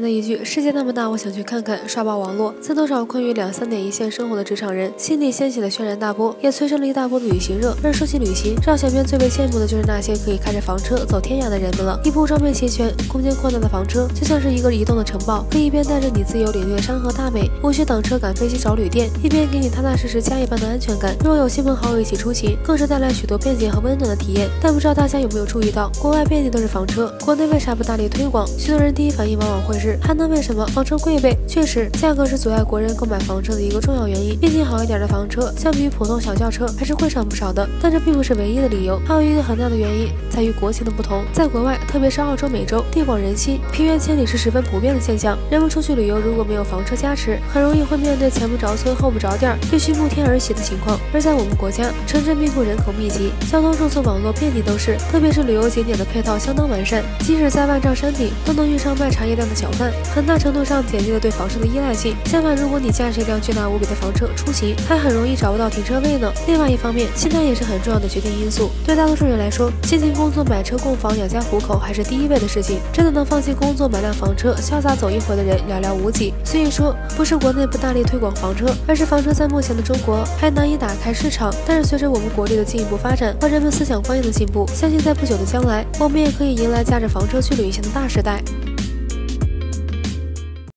的一句“世界那么大，我想去看看”刷爆网络，在多少困于两三点一线生活的职场人心里掀起了轩然大波，也催生了一大波的旅行热。而说起旅行，让小编最为羡慕的就是那些可以开着房车走天涯的人们了。一部装备齐全、空间扩大的房车，就像是一个移动的城堡，可以一边带着你自由领略山河大美，无需等车赶飞机找旅店，一边给你踏踏实实家一般的安全感。若有亲朋好友一起出行，更是带来许多便捷和温暖的体验。但不知道大家有没有注意到，国外遍地都是房车，国内为啥不大力推广？许多人第一反应往往会是，还能为什么房车贵呗？确实，价格是阻碍国人购买房车的一个重要原因。毕竟好一点的房车，相比于普通小轿车，还是会上不少的。但这并不是唯一的理由，还有一个很大的原因在于国情的不同。在国外，特别是澳洲、美洲，地广人稀，平原千里是十分普遍的现象。人们出去旅游，如果没有房车加持，很容易会面对前不着村后不着店，必须沐天而行的情况。而在我们国家，城镇密布，人口密集，交通住宿网络遍地都是，特别是旅游景点的配套相当完善，即使在万丈山顶，都能遇上卖茶叶蛋的小贩，很大程度上减低了对房车的依赖性。相反，如果你驾驶一辆巨大无比的房车出行，还很容易找不到停车位呢。另外一方面，心态也是很重要的决定因素。对大多数人来说，辛勤工作、买车供房、养家糊口还是第一位的事情。真的能放弃工作买辆房车潇洒走一回的人寥寥无几。所以说，不是国内不大力推广房车，而是房车在目前的中国还难以打开市场。但是随着我们国力的进一步发展和人们思想观念的进步，相信在不久的将来，我们也可以迎来驾着房车去旅行的大时代。